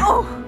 Oh!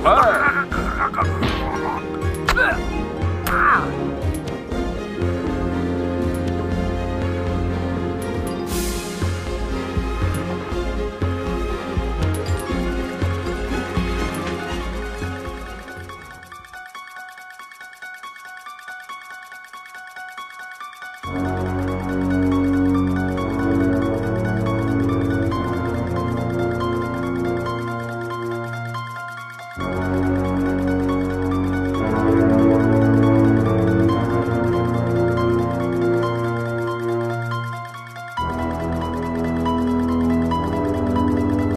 Hey!